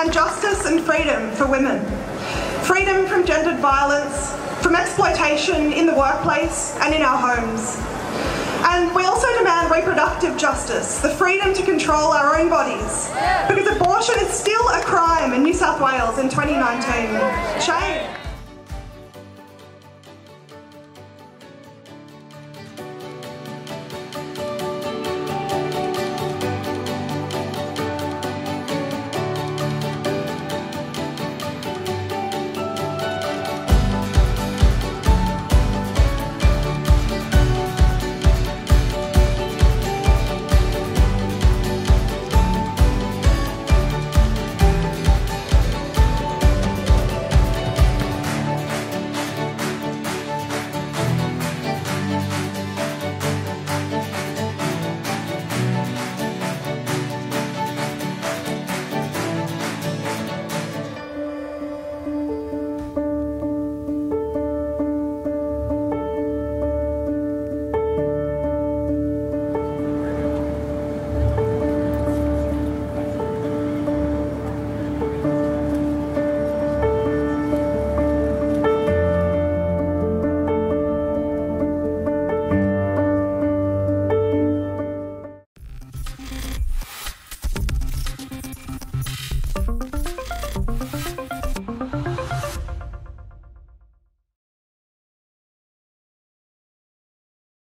And justice and freedom for women. Freedom from gendered violence, from exploitation in the workplace and in our homes. And we also demand reproductive justice, the freedom to control our own bodies. Because abortion is still a crime in New South Wales in 2019. Shame.